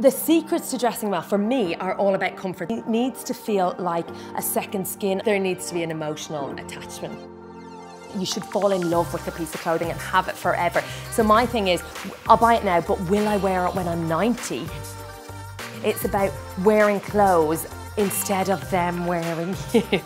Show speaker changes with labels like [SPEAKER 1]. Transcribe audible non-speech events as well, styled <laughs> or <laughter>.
[SPEAKER 1] The secrets to dressing well for me are all about comfort. It needs to feel like a second skin. There needs to be an emotional attachment. You should fall in love with a piece of clothing and have it forever. So my thing is, I'll buy it now, but will I wear it when I'm 90? It's about wearing clothes instead of them wearing <laughs> you.